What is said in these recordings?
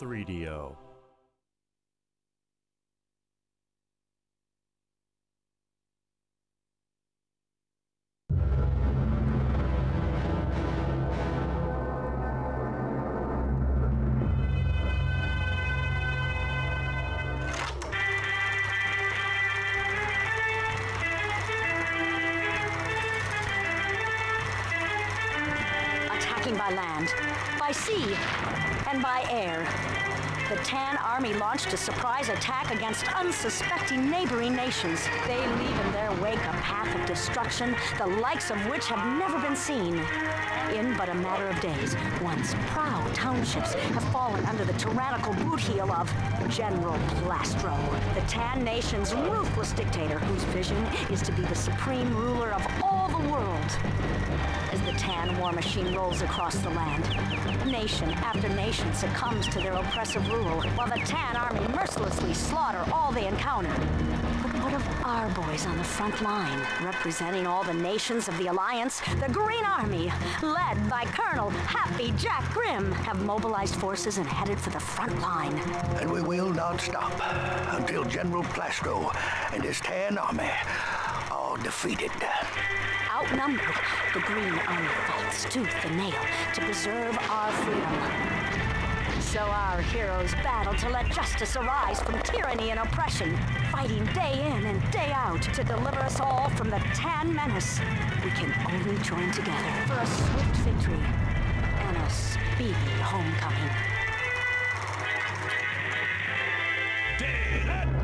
3DO. Attacking by land, by sea, and by air. The Tan Army launched a surprise attack against unsuspecting neighboring nations. They leave in their wake a path of destruction, the likes of which have never been seen. In but a matter of days, once proud townships have fallen under the tyrannical boot heel of General Plastro, the Tan Nation's ruthless dictator whose vision is to be the supreme ruler of all world. As the Tan war machine rolls across the land, nation after nation succumbs to their oppressive rule, while the Tan army mercilessly slaughter all they encounter. But what of our boys on the front line, representing all the nations of the Alliance? The Green Army, led by Colonel Happy Jack Grimm, have mobilized forces and headed for the front line. And we will not stop until General Plastro and his Tan Army are defeated. Outnumbered, the Green Army fights tooth and nail to preserve our freedom. So our heroes battle to let justice arise from tyranny and oppression, fighting day in and day out to deliver us all from the Tan menace. We can only join together for a swift victory and a speedy homecoming. Be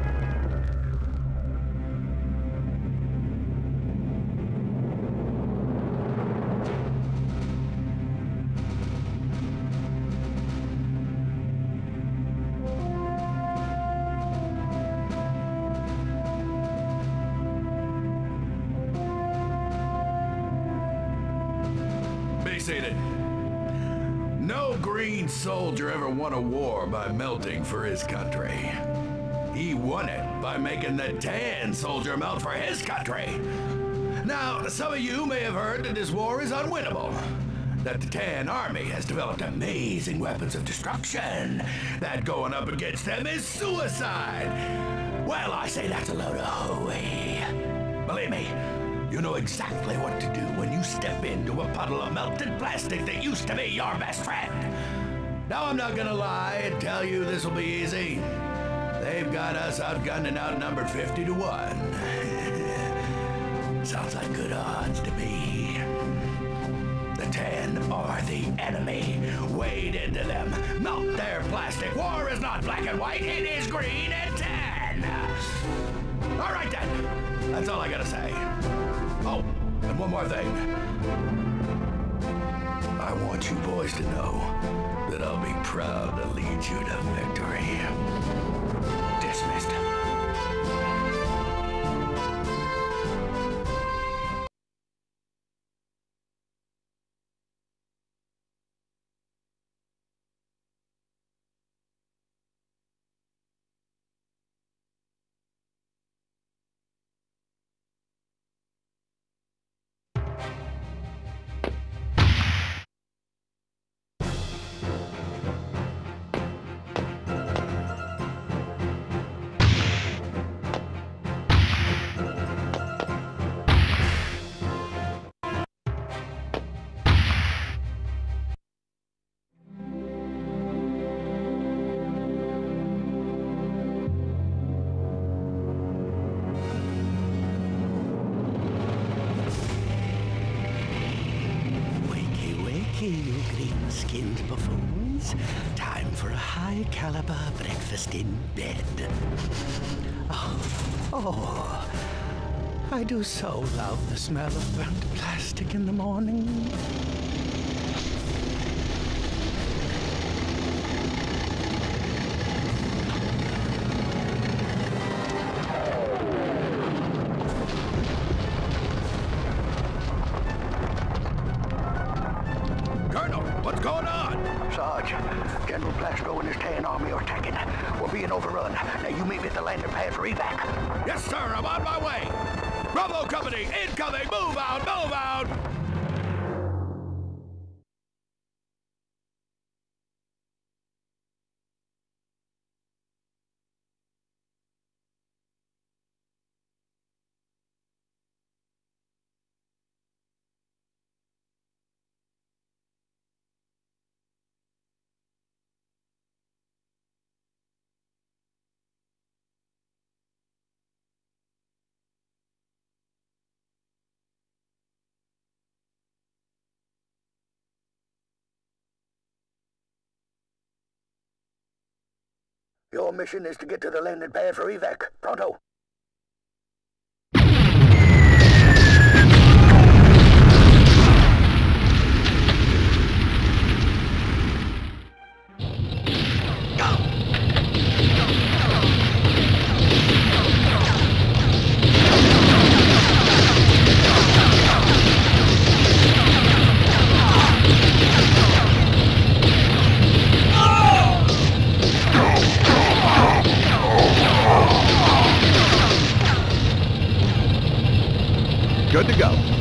No green soldier ever won a war by melting for his country. He won it by making the tan soldier melt for his country. Now, some of you may have heard that this war is unwinnable. That the Tan Army has developed amazing weapons of destruction. That going up against them is suicide. Well, I say that's a load of hooey. Believe me, you know exactly what to do when you step into a puddle of melted plastic that used to be your best friend. Now, I'm not gonna lie and tell you this will be easy. They've got us outgunned and outnumbered 50 to 1. Sounds like good odds to me. The Tan are the enemy. Wade into them. Melt their plastic. War is not black and white, it is green and tan. Uh, all right, then. That's all I gotta say. Oh, and one more thing. I want you boys to know that I'll be proud to lead you to victory. Dismissed. Green-skinned buffoons. Time for a high-caliber breakfast in bed. Oh, oh, I do so love the smell of burnt plastic in the morning. I'm on my way. Bravo Company, incoming, move out, move out. Your mission is to get to the landing pad for evac. Pronto. Good to go.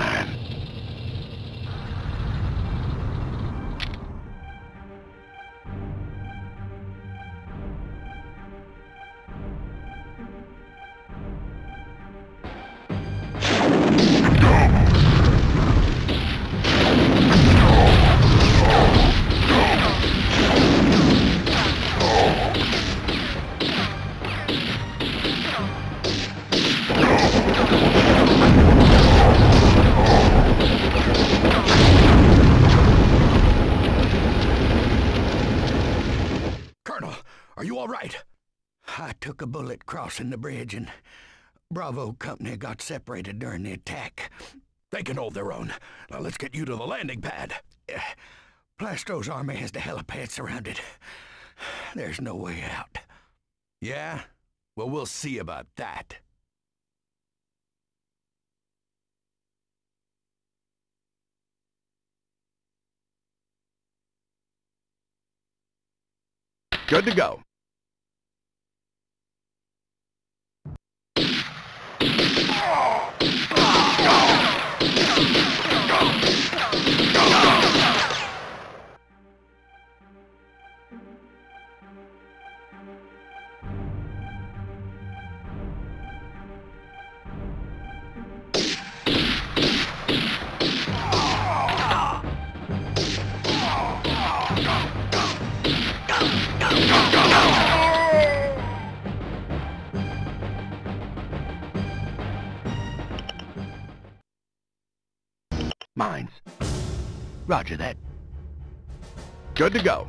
Time. Are you all right? I took a bullet crossing the bridge and Bravo Company got separated during the attack. They can hold their own. Now let's get you to the landing pad. Eh, Plastro's army has the helipad surrounded. There's no way out. Yeah? Well, we'll see about that. Good to go. Mines. Roger that. Good to go.